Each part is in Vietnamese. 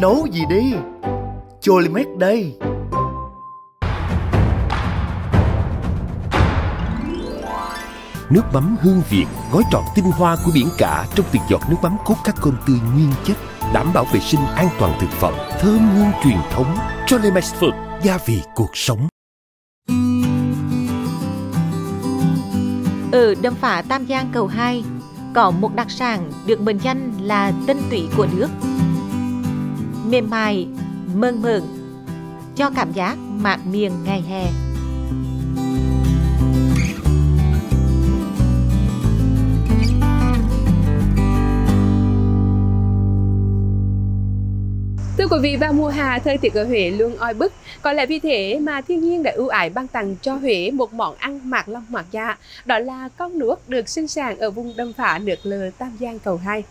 Nấu gì đi Cholimet đây Nước mắm hương Việt gói trọn tinh hoa của biển cả trong từng giọt nước mắm cốt các cơm tươi nguyên chất, đảm bảo vệ sinh an toàn thực phẩm, thơm hương truyền thống. Cholimex Food, gia vị cuộc sống. Ở đầm phá Tam Giang cầu 2 có một đặc sản được mệnh danh là tinh túy của nước. Mềm mại, mơn mởn, cho cảm giác mát miệng ngày hè. Thưa quý vị, vào mùa hạ, thời tiết ở Huế luôn oi bức. Có lẽ vì thế mà thiên nhiên đã ưu ái ban tặng cho Huế một món ăn mạc long mạc dạ. Đó là con nuốt được sinh sản ở vùng đầm phá nước lờ Tam Giang cầu 2.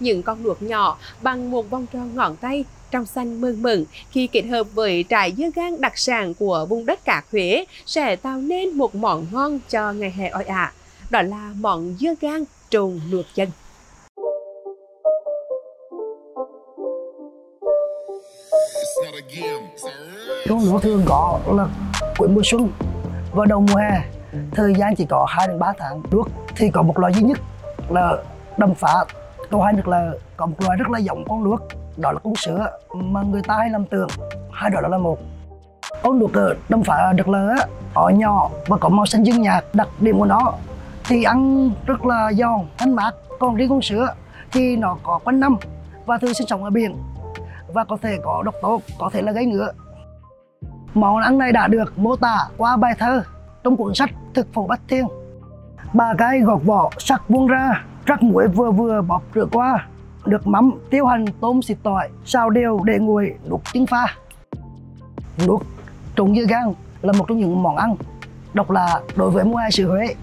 Những con nuốt nhỏ bằng một vòng tròn ngón tay, trong xanh mơn mởn khi kết hợp với trái dưa gang đặc sản của vùng đất cát Huế sẽ tạo nên một món ngon cho ngày hè oi ả. Đó là món dưa gang trộn luộc chân. Con lúa thường có là cuối mùa xuân và đầu mùa hè, thời gian chỉ có 2 đến 3 tháng luộc thì có một loại duy nhất là đầm phá câu hai được là có một loại rất là giống con luộc đó là cung sữa mà người ta hay làm tượng. Hai đó là một. Con luộc cờ đâm phá được là ờ, họ nhỏ và có màu xanh dương nhạt đặc điểm của nó. Thì ăn rất là giòn thanh mát. Còn riêng con sữa thì nó có quanh năm và thường sinh sống ở biển và có thể có độc tố, có thể là gây ngứa. Món ăn này đã được mô tả qua bài thơ trong cuốn sách Thực phẩm Bách Thiên. Ba cái gọt vỏ, sắc vuông ra, rắc muối vừa vừa bọc rửa qua, được mắm, tiêu hành, tôm xịt tỏi, xào đều để nguội, đục trứng pha. Luộc trùng dưa gang là một trong những món ăn độc lạ đối với mua hè xứ Huế.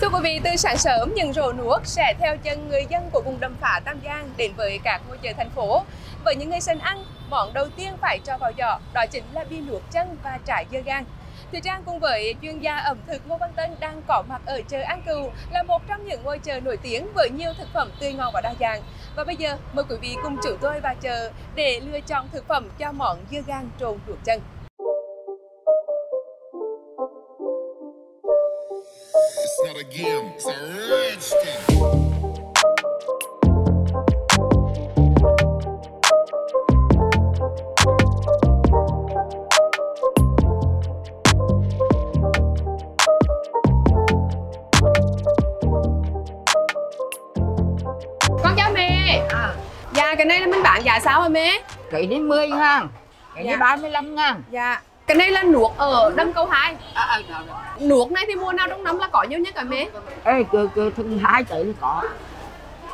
Thưa quý vị, từ sáng sớm những rổ nuốt sẽ theo chân người dân của vùng đầm phá Tam Giang đến với các ngôi chợ thành phố. Với những người sân ăn, món đầu tiên phải cho vào giỏ đó chính là bia luộc chân và trải dưa gang. Thì Trang cùng với chuyên gia ẩm thực Ngô Văn Tân đang có mặt ở chợ An Cừu là một trong những ngôi chợ nổi tiếng với nhiều thực phẩm tươi ngon và đa dạng. Và bây giờ mời quý vị cùng chúng tôi vào chợ để lựa chọn thực phẩm cho món dưa gang trộn ruột chân. It's not a game, it's a rich. Hả mẹ? cái này 10 ngàn cái Dạ. này 35 ngàn Dạ. Cái này là nuốt ở đâm câu 2. à, à, đó, đó. Nuốt này thì mùa nào trong năm là có nhiều nhất hả mẹ? Ê, cơ, cơ thằng hai tới thì có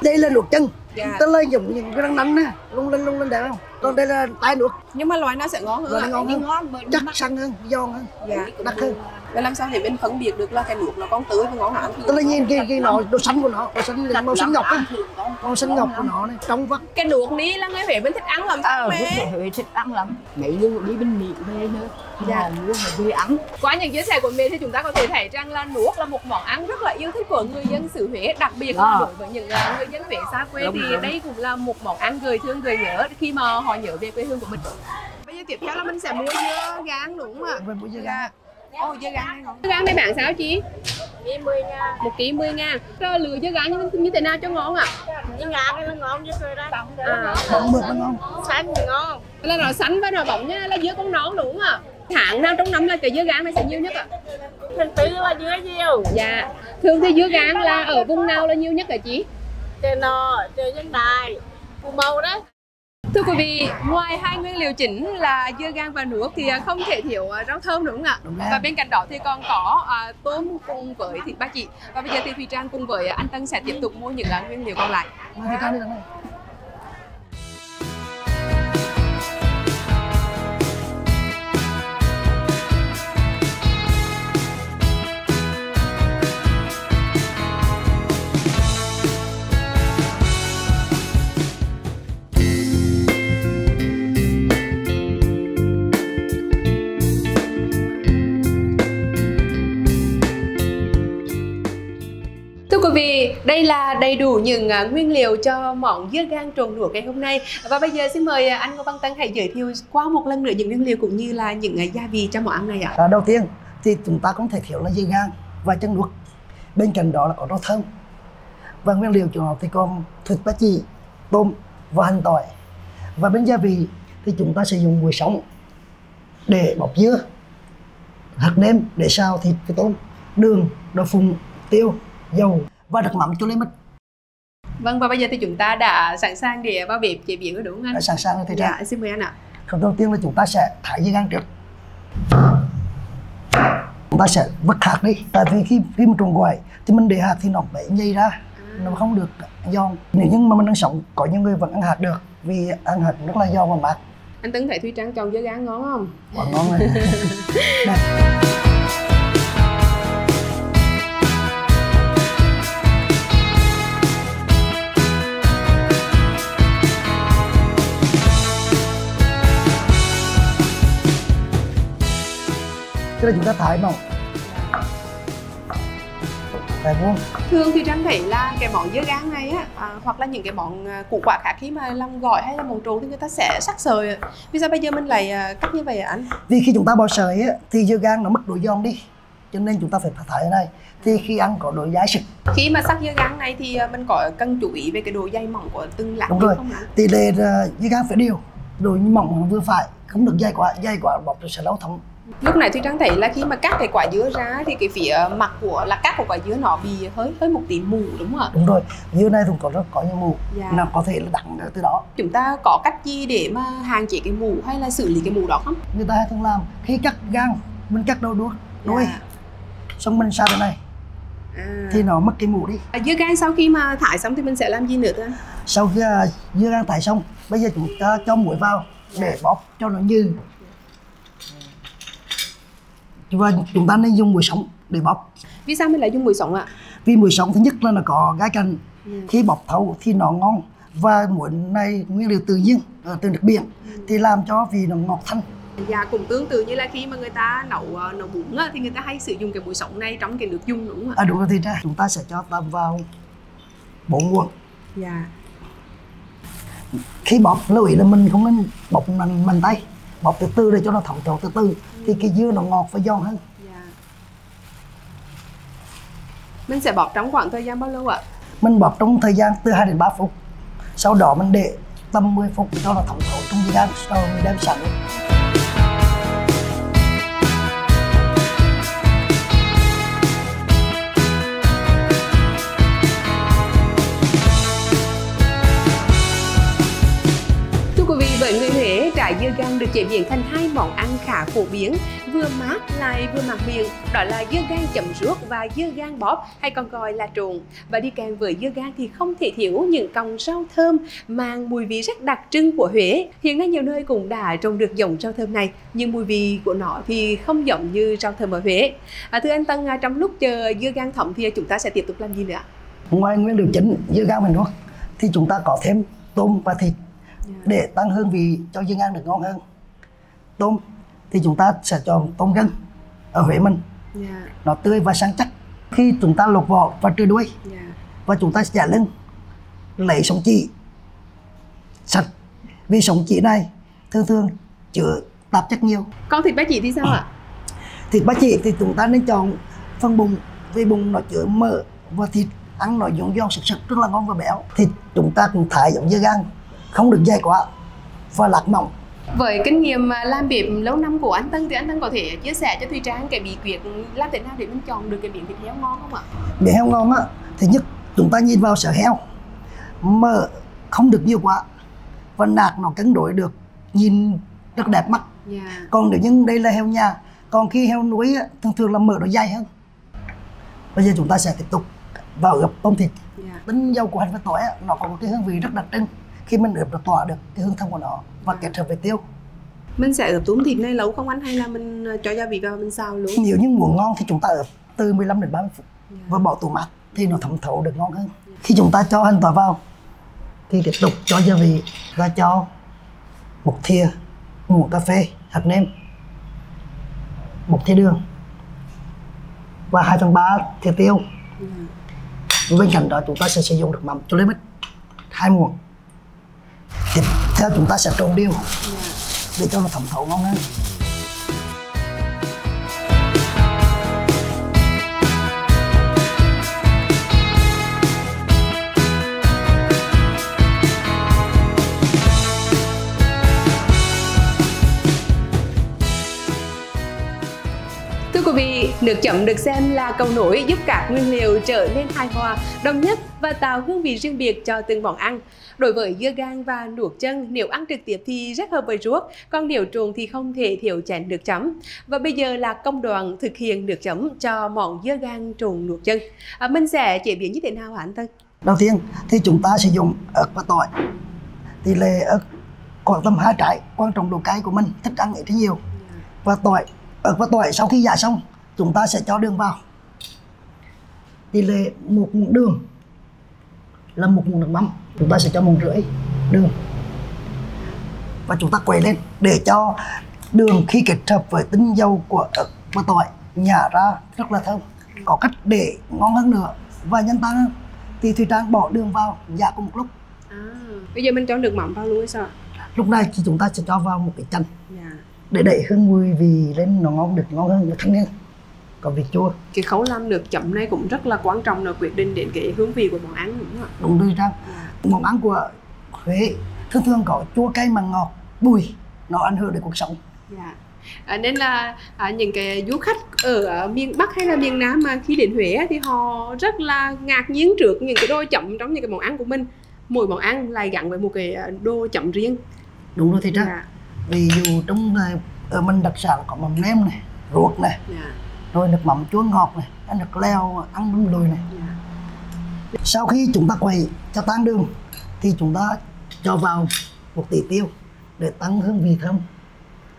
Đây là luộc chân, Dạ. tức là dùng những cái răng nanh nè, lung linh lung linh đẹp không? Còn đây là tay luộc, Nhưng mà loại nào sẽ ngon hơn? này ngon hơn, này ngon bởi chắc săn hơn, giòn hơn, Dạ. đặc hơn. Và làm sao để mình phân biệt được là cái nuốt nó con tươi và ngon hẳn? Tức là nhìn cái cái nó độ xanh của nó, màu xanh màu xanh ngọc á, ăn thường con- màu xanh ngọc của nó này, trong vắt. Cái nuốt ní là người Huế mình thích ăn lắm sao ờ? Huế Huế thích ăn lắm mấy đứa đi bên Mỹ về nữa Dạ. mua mà về ăn Qua những chia sẻ của mẹ thì chúng ta có thể thấy rằng là nuốt là một món ăn rất là yêu thích của người dân xứ Huế, đặc biệt là Dạ. đối với những à, người dân Huế xa quê thì đây cũng là một món ăn gợi thương gợi nhớ khi mà họ nhớ về quê hương của mình. Bây giờ tiếp theo là mình sẽ mua dưa gang đúng không ạ? Về mũi dưa Dạ. Ồ, dưa ngon. Dưa gang này bán sao chị? Ký 10 ngàn. Một ký 10 ngàn. Rồi lựa dưa gang như, như thế nào cho ngon ạ? Dưa gang nó ngon với tôi đó À, Bóng mượt nó ngon. xanh thì ngon là nó xanh và nó bóng như là dưa con nón đúng không ạ? Tháng nào trong năm là cái dưa gang này sẽ nhiều nhất ạ? mình tư là dưa nhiều Dạ. Thường thì dưa gang là ở vùng nào là nhiều nhất hả chị? trên nò trên dân đài phù màu đó Thưa quý vị, ngoài hai nguyên liệu chính là dưa gang và nước thì à, không thể thiếu à, rau thơm đúng không ạ? Đúng. Và bên cạnh đó thì còn có à, tôm cùng với thịt ba chỉ. Và bây giờ thì Thùy Trang cùng với anh Tân sẽ tiếp tục mua những nguyên liệu còn lại. Mà đây là đầy đủ những à, nguyên liệu cho món dưa gan trộn đũa ngày hôm nay. Và bây giờ xin mời à, anh Ngô Văn Tăng hãy giới thiệu qua một lần nữa những nguyên liệu cũng như là những à, gia vị cho món ăn này ạ. À, đầu tiên thì chúng ta không thể thiếu là dưa gan và chân luộc. Bên cạnh đó là có rau thơm. Và nguyên liệu chủ nó thì còn thịt ba chỉ, tôm và hành tỏi. Và bên gia vị thì chúng ta sử dụng muối sống để bọc dưa, hạt nêm để xào thịt với tôm, đường, đậu phụng, tiêu, dầu và nước mắm cho lên mít Vâng và bây giờ thì chúng ta đã sẵn sàng để vào bếp chế biến rồi đúng không anh? đã sẵn sàng rồi thì ra Dạ, xin mời anh ạ. Phần đầu tiên là chúng ta sẽ thải dưa gan trước? Chúng ta sẽ vứt hạt đi. Tại vì khi khi mà trồng gỏi thì mình để hạt thì nó bị nhây ra. Nó không được giòn. Nếu như mà mình đang sống có những người vẫn ăn hạt được. Vì ăn hạt rất là giòn và mát. Anh Tấn thấy Thúy Trang chọn dưa gan ngon không? quá ngon này là chúng ta thái mỏng Thái vuông Thường thì Trang thấy là cái món dưa gan này á, à, hoặc là những cái món à, củ quả khác khi mà làm gỏi hay là món trộn thì người ta sẽ sắc sợi. Vì sao bây giờ mình lại à, cắt như vậy ạ anh? Vì khi chúng ta bào sợi á, thì dưa gan nó mất độ giòn đi Cho nên chúng ta phải thái cái này Thì khi ăn có độ dai sực Khi mà sắc dưa gan này thì à, mình có cần chú ý về cái độ dày mỏng của từng lát Đúng rồi. không tỷ lệ dưa gan phải đều độ mỏng vừa phải không được dày quá dày quá bọc sẽ lâu thấm Lúc này thì Trang thấy là khi mà cắt cái quả dứa ra thì cái phía mặt của là cắt của quả dứa nó bị hơi hơi một tí mù đúng không ạ? đúng rồi dưa này cũng có rất có những mù Dạ. nó có thể là đắng từ đó Chúng ta có cách gì để mà hạn chế cái mù hay là xử lý cái mù đó không? người ta hay thường làm khi cắt gan mình cắt đầu đuôi đuôi Dạ. xong mình sao thế này À. thì nó mất cái mù đi À, dưa gan sau khi mà thải xong thì mình sẽ làm gì nữa thưa sau khi uh, dưa gan thái xong bây giờ chúng ta cho muối vào để bóp cho nó như và chúng ta nên dùng muối sống để bóp Vì sao mình lại dùng muối sống ạ? vì muối sống thứ nhất là nó có gai cạnh Ừ. khi bọc thấu thì nó ngon và muối này nguyên liệu tự nhiên ờ, từ nước biển thì làm cho vị nó ngọt thanh Dạ cũng tương tự như là khi mà người ta nấu ờ, nấu bún á, thì người ta hay sử dụng cái muối sống này trong cái nước dùng đúng không ạ? à đúng rồi thì ra chúng ta sẽ cho tầm vào bốn muỗng Dạ. khi bọc lưu ý là mình không nên bọc mạnh mạnh tay bọc từ từ để cho nó thẩm thấu từ từ thì cái dưa nó ngọt và giòn hơn Dạ. Mình sẽ bọc trong khoảng thời gian bao lâu ạ? mình bọc trong thời gian từ 2 đến 3 phút sau đó mình để tầm 10 phút cho nó thẩm thấu trong dưa gan sau mình đem sẵn gan được chế biến thành hai món ăn khá phổ biến, vừa mát lại vừa mặn miệng, đó là dưa gan chấm ruốc và dưa gan bóp hay còn gọi là trộn. Và đi kèm với dưa gan thì không thể thiếu những cọng rau thơm mang mùi vị rất đặc trưng của Huế. Hiện nay nhiều nơi cũng đã trồng được dòng rau thơm này, nhưng mùi vị của nó thì không giống như rau thơm ở Huế. À, thưa anh Tân, à, trong lúc chờ dưa gan thẩm thì chúng ta sẽ tiếp tục làm gì nữa? ngoài nguyên liệu chính dưa gan mình nuốt thì chúng ta có thêm tôm và thịt để tăng hương vị cho dưa gan được ngon hơn. Tôm thì chúng ta sẽ chọn tôm gân ở Huế mình. Dạ, nó tươi và sáng chắc. Khi chúng ta lột vỏ và trừ đuôi dạ. và chúng ta giả lưng lấy sống chỉ sạch. Vì sống chỉ này thường thường chứa tạp chất nhiều. Con thịt ba chỉ thì sao ạ? thịt ba chỉ thì chúng ta nên chọn phần bụng. Vì bụng nó chứa mỡ và thịt ăn nó giòn giòn sực sực rất là ngon và béo. Thịt chúng ta cũng thái giống dưa gan không được dày quá và lạc mỏng Với kinh nghiệm à, làm bếp lâu năm của anh Tân thì anh Tân có thể chia sẻ cho Thùy Trang cái bí quyết làm thế nào để mình chọn được cái miếng thịt heo ngon không ạ? để heo ngon á thứ nhất chúng ta nhìn vào sợi heo mỡ không được nhiều quá và nạc nó cân đối được nhìn rất đẹp mắt Dạ. còn nếu như đây là heo nhà còn khi heo núi á, thường thường là mỡ nó dày hơn bây giờ chúng ta sẽ tiếp tục vào ướp tôm thịt Dạ. tính dầu của hành và tỏi á, nó có một cái hương vị rất đặc trưng khi mình ướp nó tỏa được cái hương thơm của nó và kết hợp với tiêu. Mình sẽ ướp tôm thịt này lâu không anh? Hay là mình à, cho gia vị vào mình xào luôn? nếu như muốn ngon thì chúng ta ướp từ 15 đến 30 phút và bỏ tủ mát thì nó thẩm thấu được ngon hơn. Khi chúng ta cho hành tỏi vào thì tiếp tục cho gia vị và cho một thìa muỗng cà phê hạt nêm một thìa đường và hai phần ba thìa tiêu. Bên cạnh đó chúng ta sẽ sử dụng được mắm cho lên mít hai muỗng theo chúng ta sẽ trộn đều. Để cho nó thẩm thấu ngon hơn. Nước chấm được xem là cầu nối giúp các nguyên liệu trở nên hài hòa, đồng nhất và tạo hương vị riêng biệt cho từng món ăn. Đối với dưa gang và luộc chân, nếu ăn trực tiếp thì rất hợp với ruốc, còn nếu trùng thì không thể thiếu chén nước chấm. Và bây giờ là công đoạn thực hiện nước chấm cho món dưa gang trùng luộc chân. À, mình sẽ chế biến như thế nào hả anh Tân? đầu tiên thì chúng ta sử dụng ớt và tỏi tỷ lệ ớt khoảng tầm hai trái quan trọng độ cay của mình thích ăn ít nhiều và tỏi ớt và tỏi sau khi giả xong chúng ta sẽ cho đường vào. Tỷ lệ một muỗng đường là một muỗng nước mắm. Chúng ta sẽ cho một rưỡi đường. Và chúng ta quay lên để cho đường khi kết hợp với tinh dầu của ớt và tỏi nhả ra rất là thơm. Có cách để ngon hơn nữa. Và nhân tan hơn. Thì thùy trang bỏ đường vào giả cùng một lúc. À, bây giờ mình cho nước mắm vào luôn hay sao? lúc này thì chúng ta sẽ cho vào một cái chanh. Dạ. để đẩy hương mùi vì lên nó ngon được ngon hơn nó thanh hơn có vị chua Cái khấu làm nước chấm này cũng rất là quan trọng là quyết định đến cái hương vị của món ăn đúng không ạ? đúng rồi trang món ăn của Huế thường thường có chua cay mặn ngọt bùi nó ảnh hưởng đến cuộc sống Dạ. À, nên là à, những cái du khách ở, ở miền Bắc hay là miền Nam mà khi đến Huế thì họ rất là ngạc nhiên trước những cái đồ chấm trong những cái món ăn của mình mỗi món ăn lại gắn với một cái à, đồ chấm riêng đúng rồi thì trang dạ. ví dụ trong à, ở mình đặc sản có mắm nêm này ruột này Dạ. Rồi nước mắm chua ngọt này ăn nước leo ăn bún lùi này sau khi chúng ta quay cho tan đường thì chúng ta cho vào một tỷ tiêu để tăng hương vị thơm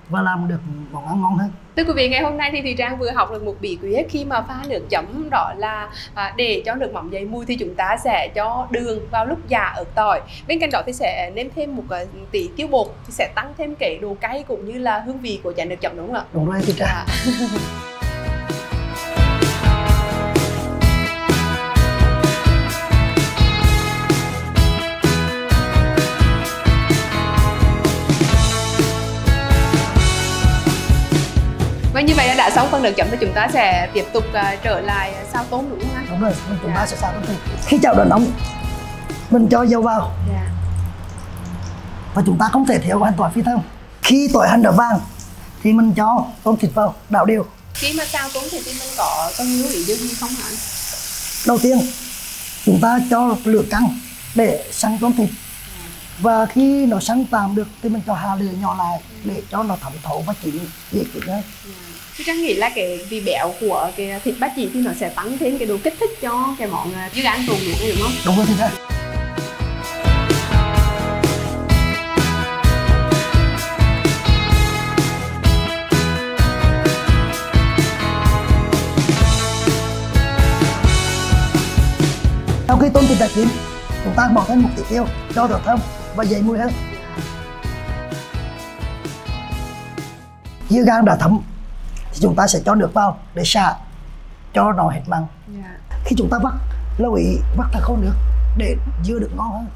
và làm được món ăn ngon hơn Thưa quý vị, ngày hôm nay thì Thùy Trang vừa học được một bí quyết khi mà pha nước chấm đó là à, để cho nước mắm dậy mùi thì chúng ta sẽ cho đường vào lúc già ở tỏi. Bên cạnh đó thì sẽ nêm thêm một cái tí tiêu bột thì sẽ tăng thêm cái độ cay cũng như là hương vị của chén nước chấm đúng không ạ? đúng rồi thì Dạ. Và như vậy là đã xong phần nước chấm thì chúng ta sẽ tiếp tục à, trở lại xào tôm đúng không anh? đúng rồi chúng ta sẽ xào tôm thịt khi chảo đã nóng mình cho dầu vào. Dạ. và chúng ta không thể thiếu hoàn toàn phi thơm khi tỏi hành đã vàng thì mình cho tôm thịt vào đảo đều. Khi mà xào tôm thì mình có cần lưu ý gì không hả đầu tiên chúng ta cho lửa căng để săn tôm thịt và khi nó săn tạm được thì mình cho hạ lửa nhỏ lại để cho nó thẩm thấu và chín dễ chín hơn Tôi Trang nghĩ là cái vị béo của cái thịt ba chỉ thì nó sẽ tăng thêm cái độ kích thích cho cái món dưa gan luộc này đúng không? đúng rồi ra sau khi tôm thịt đã chín chúng ta bỏ thêm một tí tiêu cho đỡ thơm và dậy mùi hơn dưa gan đã thấm thì chúng ta sẽ cho nước vào để xả cho nó hết mặn. Khi chúng ta vắt lưu ý vắt thật khô nước để dưa được ngon hơn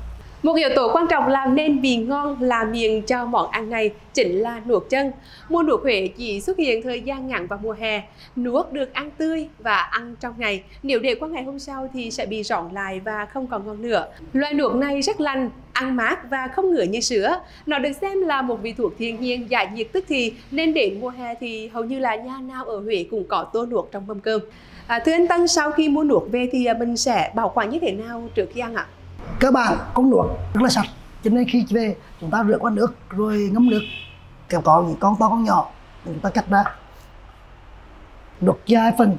một yếu tố quan trọng làm nên vị ngon là miệng cho món ăn này chính là nuốt chân. Mùa nuốt Huế chỉ xuất hiện thời gian ngắn vào mùa hè. Nuốt được ăn tươi và ăn trong ngày. Nếu để qua ngày hôm sau thì sẽ bị rọn lại và không còn ngon nữa. Loại nuốt này rất lành, ăn mát và không ngứa như sữa. Nó được xem là một vị thuốc thiên nhiên giải nhiệt tức thì nên đến mùa hè thì hầu như là nhà nào ở Huế cũng có tô nuốt trong mâm cơm. À, thưa anh Tân, sau khi mua nuốt về thì à, mình sẽ bảo quản như thế nào trước khi ăn ạ? Cơ bản con luộc rất là sạch. Cho nên khi về chúng ta rửa qua nước rồi ngâm nước. Kèm có những con to con nhỏ chúng ta cắt ra. Luộc dài phần.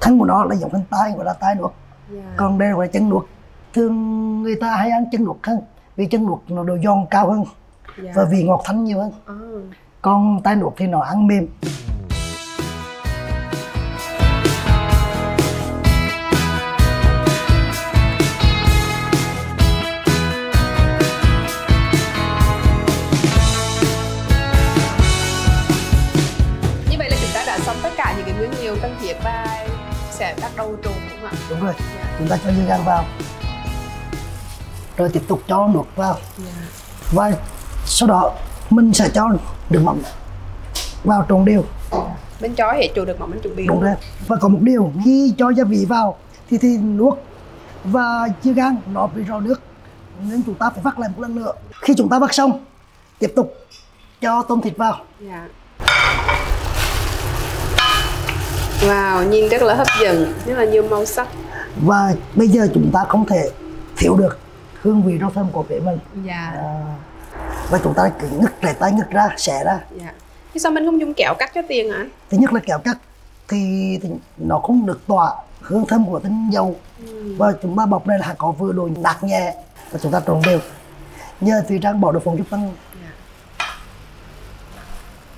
Thân của nó là giống thân tay gọi là tay luộc còn đây gọi là chân luộc thường người ta hay ăn chân luộc hơn vì chân luộc nó độ giòn cao hơn Dạ. và vị ngọt thanh nhiều hơn. À. còn tay luộc thì nó ăn mềm Xong tất cả những cái nguyên liệu cần thiết và sẽ bắt đầu trộn không ạ? Đúng rồi. Chúng ta cho dưa gang vào. Rồi tiếp tục cho nước vào. Dạ. và sau đó mình sẽ cho đường mắm vào trộn đều. Bên chó hệ chủ được mà mình chuẩn bị đúng rồi. Và có một điều khi cho gia vị vào thì thì nước và dưa gang nó bị rò nước. Nên chúng ta phải vắt lại một lần nữa. Khi chúng ta vắt xong tiếp tục cho tôm thịt vào. Dạ. Wow, nhìn rất là hấp dẫn, rất là nhiều màu sắc. và bây giờ chúng ta không thể thiếu được hương vị rau thơm của vệ mình Dạ. à, và chúng ta cứ ngực lại tay ngực ra xẻ ra Dạ. Thế sao mình không dùng kẹo cắt cho tiền hả? thứ nhất là kéo cắt thì, thì nó không được tỏa hương thơm của tinh dầu và chúng ta bọc này là có vừa độ đặc nhẹ và chúng ta trộn đều nhờ thùy trang bỏ đậu phộng giúp tăng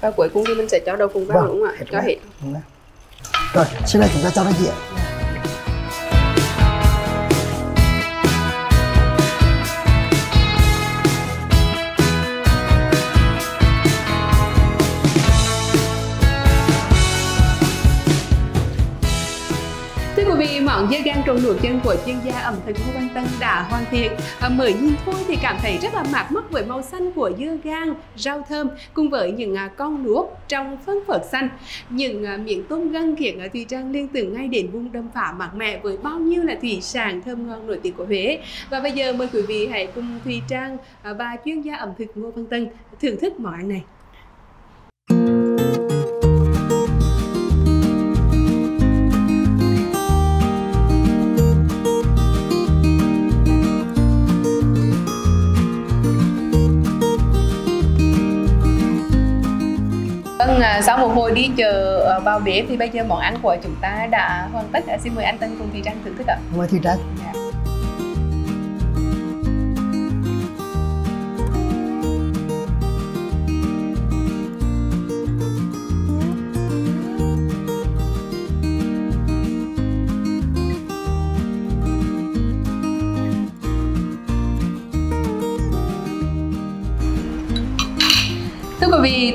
Và cuối cùng thì mình sẽ cho đậu phụng vào đúng không ạ? Cho hết. Đúng rồi. rồi sau đây chúng ta cho vì món dưa gan trộn luộc chân của chuyên gia ẩm thực Ngô Văn Tân đã hoàn thiện. Mới nhìn thôi thì cảm thấy rất là mát mắt với màu xanh của dưa gan, rau thơm cùng với những à, con luộc trong phân phật xanh. Những à, miếng tôm gân khiến à, Thùy Trang liên tưởng ngay đến vùng đầm phá mát mẻ với bao nhiêu là thủy sản thơm ngon nổi tiếng của Huế. Và bây giờ mời quý vị hãy cùng Thùy Trang à, và chuyên gia ẩm thực Ngô Văn Tân thưởng thức món ăn này. Sau một hồi đi chờ ờ, vào bếp thì bây giờ món ăn của chúng ta đã hoàn tất. Xin mời anh Tân cùng Thùy Trang thưởng thức ạ. mời thùy trang Thưa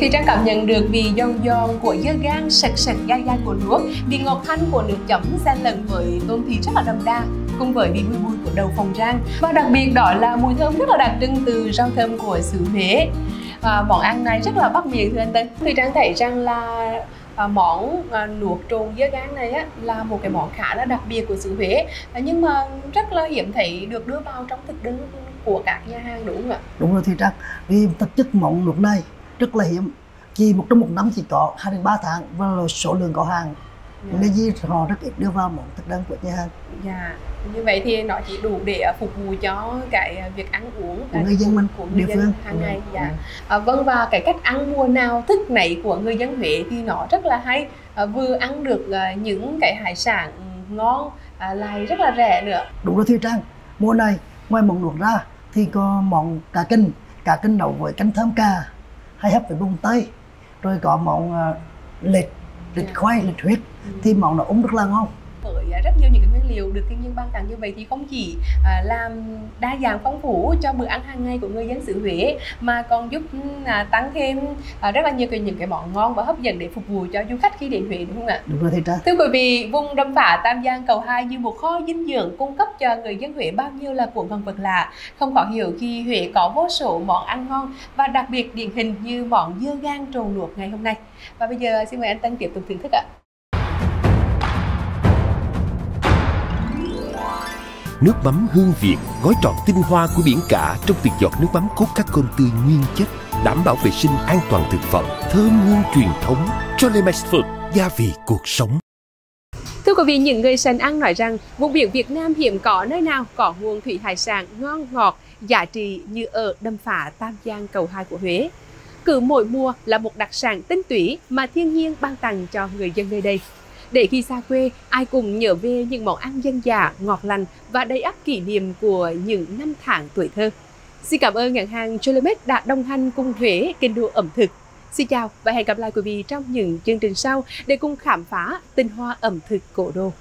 thì Trang cảm nhận được vị giòn giòn của dưa gan, sật sật dai dai của nước, vị ngọt thanh của nước chấm xen lẫn với tôm thịt rất là đậm đà cùng với vị bùi bùi của đầu phòng rang và đặc biệt đó là mùi thơm rất là đặc trưng từ rau thơm của xứ Huế. À, món ăn này rất là bắt miệng thưa anh Tân. Thì Trang thấy rằng là à, món à, luộc trộn dưa gan này á là một cái món khá là đặc biệt của xứ Huế. À, nhưng mà rất là hiếm thấy được đưa vào trong thực đơn của các nhà hàng đúng không ạ? đúng rồi thì trang. Vì thực chất món luộc này rất là hiếm. Chỉ một trong một năm chỉ có hai đến ba tháng và là số lượng có hàng nên gì họ rất ít đưa vào món thực đơn của nhà hàng. Dạ, như vậy thì nó chỉ đủ để à, phục vụ cho cái à, việc ăn uống của người dân mình của người địa dân phương. hàng ngày. Dạ. À, vâng và cái cách ăn mùa nào thức nấy của người dân Huế thì nó rất là hay. À, vừa ăn được à, những cái hải sản ngon à, lại rất là rẻ nữa. đúng rồi thùy trang. Mùa này ngoài món luộc ra thì có món cá kinh cá kinh nấu với canh thơm cà hay hấp với bông tây rồi có món uh, lệch lệch Dạ. khoai lệch huyết. Thì món nó uống rất là ngon rất nhiều những cái nguyên liệu được thiên nhiên ban tặng như vậy thì không chỉ à, làm đa dạng phong phú cho bữa ăn hàng ngày của người dân xứ Huế mà còn giúp à, tăng thêm à, rất là nhiều cái những cái món ngon và hấp dẫn để phục vụ cho du khách khi đến Huế đúng không ạ? đúng rồi thùy trang Thưa quý vị, vùng đầm phá Tam Giang cầu 2 như một kho dinh dưỡng cung cấp cho người dân Huế bao nhiêu là cuộn con vật lạ. Không khó hiểu khi Huế có vô số món ăn ngon và đặc biệt điển hình như món dưa gan trộn luộc ngày hôm nay. Và bây giờ xin mời anh Tân tiếp tục thưởng thức ạ. Nước mắm hương Việt gói trọn tinh hoa của biển cả trong từng giọt nước mắm cốt các con tươi nguyên chất, đảm bảo vệ sinh an toàn thực phẩm, thơm hương truyền thống. Jolly Food, gia vị cuộc sống. Thưa quý vị, những người sành ăn nói rằng vùng biển Việt Nam hiểm có nơi nào có nguồn thủy hải sản ngon ngọt, giá trị như ở đầm phá Tam Giang cầu 2 của Huế. Cứ mỗi mùa là một đặc sản tinh túy mà thiên nhiên ban tặng cho người dân nơi đây. Để khi xa quê, ai cùng nhớ về những món ăn dân dã, ngọt lành và đầy ắp kỷ niệm của những năm tháng tuổi thơ. Xin cảm ơn nhãn hàng Jolimet đã đồng hành cùng Huế kinh đô ẩm thực. Xin chào và hẹn gặp lại quý vị trong những chương trình sau để cùng khám phá tinh hoa ẩm thực cổ đô.